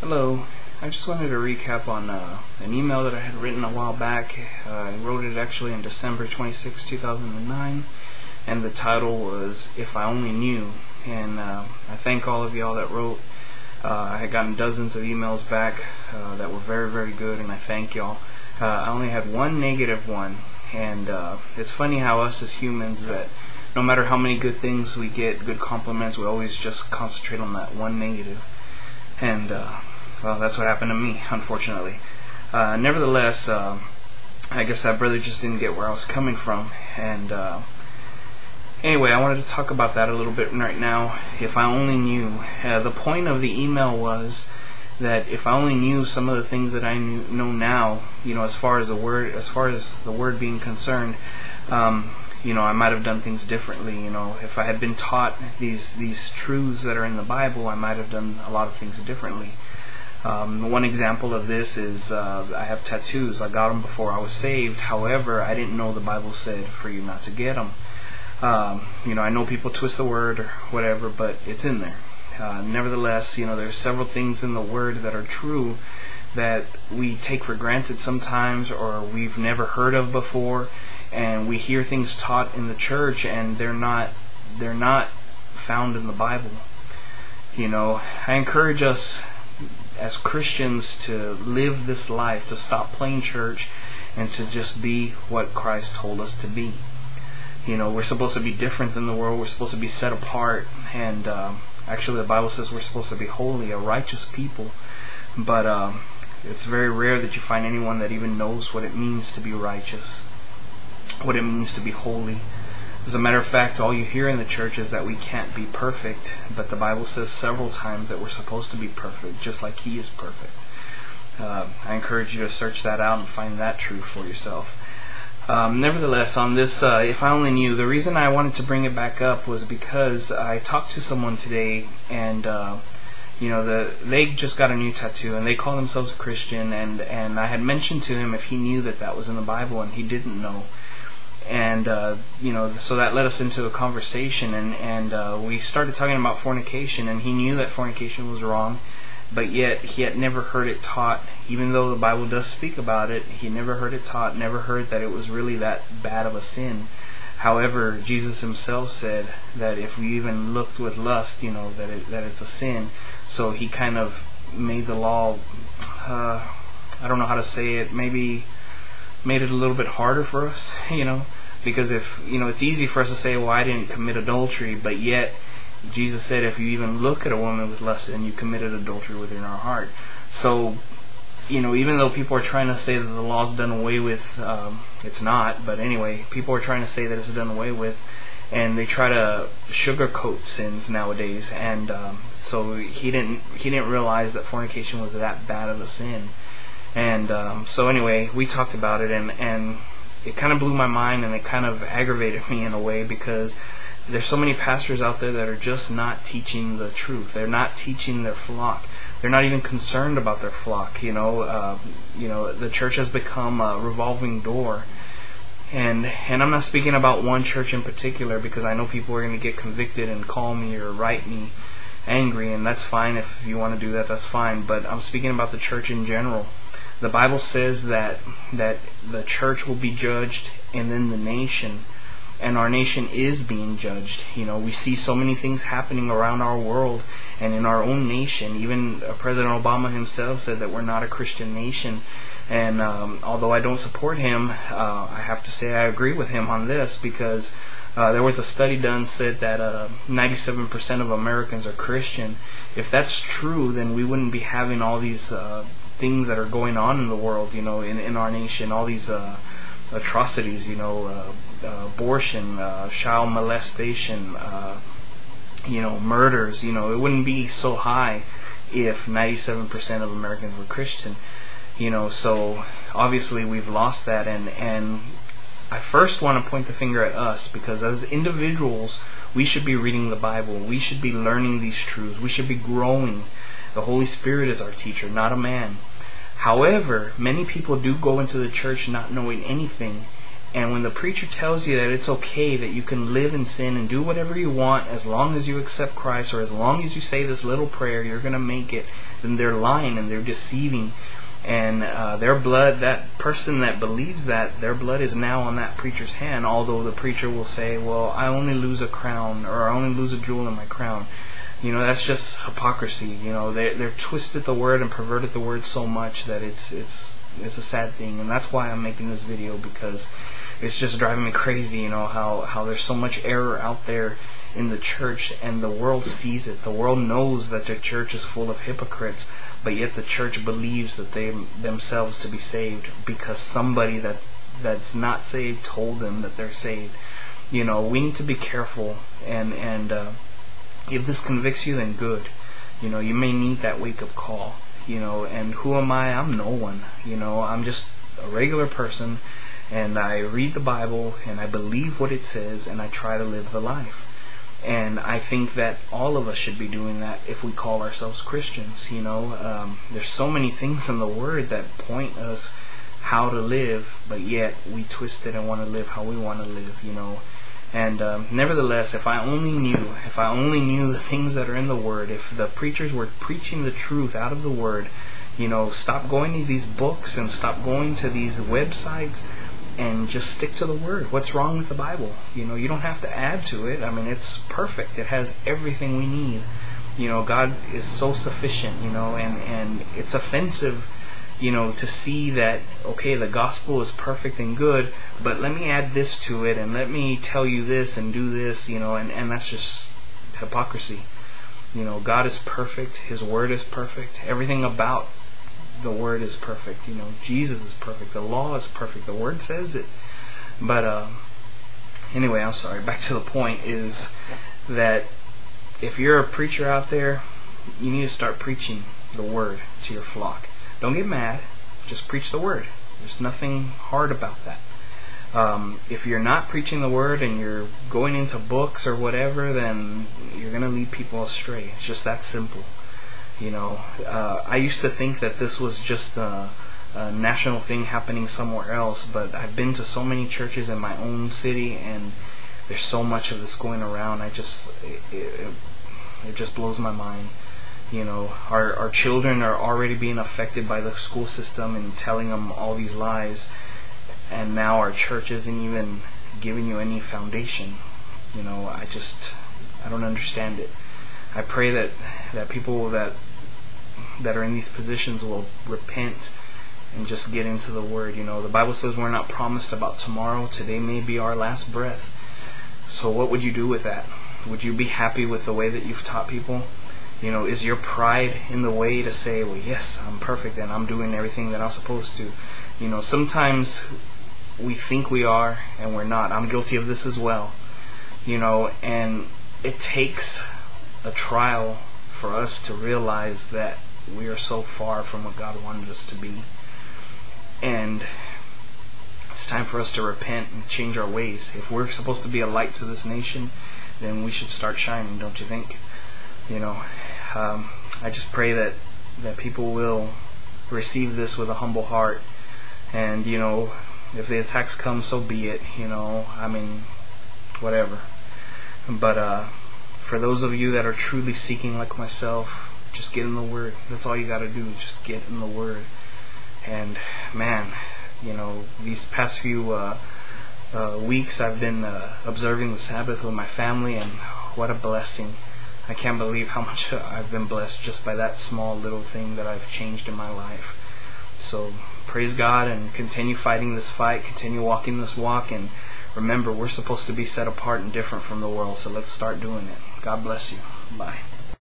Hello. I just wanted to recap on uh, an email that I had written a while back. Uh, I wrote it actually in December 26, 2009, and the title was If I Only Knew. And uh, I thank all of y'all that wrote. Uh, I had gotten dozens of emails back uh, that were very, very good, and I thank y'all. Uh, I only had one negative one, and it's funny how us as humans that no matter how many good things we get, good compliments, we always just concentrate on that one negative. And well, that's what happened to me, unfortunately. Uh, nevertheless, uh, I guess that brother just didn't get where I was coming from. And uh, anyway, I wanted to talk about that a little bit right now. If I only knew. Uh, the point of the email was that if I only knew some of the things that I knew, know now, you know, as far as the word, as far as the word being concerned, um, you know, I might have done things differently. You know, if I had been taught these these truths that are in the Bible, I might have done a lot of things differently. Um, one example of this is uh, I have tattoos. I got them before I was saved. However, I didn't know the Bible said for you not to get them. Um, you know, I know people twist the word or whatever, but it's in there. Uh, nevertheless, you know, there's several things in the word that are true that we take for granted sometimes or we've never heard of before and we hear things taught in the church and they're not they're not found in the Bible. You know, I encourage us as Christians to live this life, to stop playing church, and to just be what Christ told us to be. You know, we're supposed to be different than the world. We're supposed to be set apart, and um, actually, the Bible says we're supposed to be holy, a righteous people. But um, it's very rare that you find anyone that even knows what it means to be righteous, what it means to be holy. As a matter of fact, all you hear in the church is that we can't be perfect, but the Bible says several times that we're supposed to be perfect, just like He is perfect. Uh, I encourage you to search that out and find that truth for yourself. Um, nevertheless, on this, uh, if I only knew, the reason I wanted to bring it back up was because I talked to someone today, and uh, you know, the they just got a new tattoo, and they call themselves a Christian, and and I had mentioned to him if he knew that that was in the Bible, and he didn't know and uh, you know, so that led us into a conversation, and and uh, we started talking about fornication, and he knew that fornication was wrong, but yet he had never heard it taught, even though the Bible does speak about it. He never heard it taught, never heard that it was really that bad of a sin. However, Jesus himself said that if we even looked with lust, you know, that it, that it's a sin. So he kind of made the law. Uh, I don't know how to say it. Maybe made it a little bit harder for us, you know because if, you know, it's easy for us to say, well, I didn't commit adultery, but yet Jesus said if you even look at a woman with lust and you committed adultery within our heart. So, you know, even though people are trying to say that the law's done away with, um, it's not, but anyway, people are trying to say that it's done away with, and they try to sugarcoat sins nowadays, and um, so he didn't he didn't realize that fornication was that bad of a sin, and um, so anyway, we talked about it, and and it kind of blew my mind and it kind of aggravated me in a way because there's so many pastors out there that are just not teaching the truth. They're not teaching their flock. They're not even concerned about their flock. You know, uh, you know, the church has become a revolving door. And and I'm not speaking about one church in particular because I know people are going to get convicted and call me or write me angry, and that's fine if you want to do that. That's fine. But I'm speaking about the church in general the Bible says that that the church will be judged and then the nation and our nation is being judged. You know, we see so many things happening around our world and in our own nation. Even uh, President Obama himself said that we're not a Christian nation. And um, although I don't support him, uh, I have to say I agree with him on this because uh, there was a study done said that 97% uh, of Americans are Christian. If that's true, then we wouldn't be having all these uh, things that are going on in the world, you know, in, in our nation, all these uh, atrocities, you know, uh, uh, abortion, uh, child molestation, uh, you know, murders, you know, it wouldn't be so high if 97% of Americans were Christian, you know, so obviously we've lost that and, and I first want to point the finger at us because as individuals, we should be reading the Bible. We should be learning these truths. We should be growing. The Holy Spirit is our teacher, not a man. However, many people do go into the church not knowing anything, And when the preacher tells you that it's okay that you can live in sin and do whatever you want as long as you accept Christ or as long as you say this little prayer, you're going to make it, then they're lying and they're deceiving. And uh, their blood, that person that believes that, their blood is now on that preacher's hand, although the preacher will say, well, I only lose a crown or I only lose a jewel in my crown. You know, that's just hypocrisy. You know, they, they're twisted the word and perverted the word so much that it's, it's, it's a sad thing. And that's why I'm making this video because it's just driving me crazy, you know, how, how there's so much error out there in the church and the world sees it. The world knows that the church is full of hypocrites, but yet the church believes that they themselves to be saved because somebody that that's not saved told them that they're saved. You know, we need to be careful and and uh, if this convicts you then good. You know, you may need that wake up call. You know, and who am I? I'm no one. You know, I'm just a regular person and I read the Bible and I believe what it says and I try to live the life. And I think that all of us should be doing that if we call ourselves Christians. You know, um, there's so many things in the Word that point us how to live, but yet we twist it and want to live how we want to live. You know, and um, nevertheless, if I only knew, if I only knew the things that are in the Word, if the preachers were preaching the truth out of the Word, you know, stop going to these books and stop going to these websites and just stick to the word. What's wrong with the Bible? You know, you don't have to add to it. I mean, it's perfect. It has everything we need. You know, God is so sufficient, you know, and and it's offensive, you know, to see that okay, the gospel is perfect and good, but let me add this to it and let me tell you this and do this, you know, and and that's just hypocrisy. You know, God is perfect. His word is perfect. Everything about the word is perfect. You know, Jesus is perfect. The law is perfect. The word says it. But uh, anyway, I'm sorry. Back to the point is that if you're a preacher out there, you need to start preaching the word to your flock. Don't get mad. Just preach the word. There's nothing hard about that. Um, if you're not preaching the word and you're going into books or whatever, then you're going to lead people astray. It's just that simple. You know, uh, I used to think that this was just a, a, national thing happening somewhere else, but I've been to so many churches in my own city, and there's so much of this going around. I just it, it, it just blows my mind. You know, our our children are already being affected by the school system and telling them all these lies, and now our church isn't even giving you any foundation. You know, I just I don't understand it. I pray that that people that that are in these positions will repent and just get into the word. You know, the Bible says we're not promised about tomorrow. Today may be our last breath. So what would you do with that? Would you be happy with the way that you've taught people? You know, is your pride in the way to say, well, yes, I'm perfect and I'm doing everything that I'm supposed to? You know, sometimes we think we are and we're not. I'm guilty of this as well. You know, and it takes a trial for us to realize that we are so far from what God wanted us to be. And it's time for us to repent and change our ways. If we're supposed to be a light to this nation, then we should start shining, don't you think? You know, um, I just pray that that people will receive this with a humble heart, and you know, if the attacks come, so be it. You know, I mean, whatever. But uh, for those of you that are truly seeking, like myself, just get in the Word. That's all you got to do. Just get in the Word. And man, you know, these past few uh, uh, weeks I've been uh, observing the Sabbath with my family, and what a blessing. I can't believe how much I've been blessed just by that small little thing that I've changed in my life. So praise God and continue fighting this fight, continue walking this walk, and remember, we're supposed to be set apart and different from the world, so let's start doing it. God bless you. Bye.